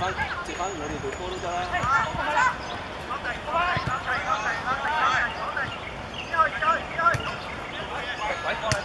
翻接翻兩條隊波都得啦。鬼過嚟！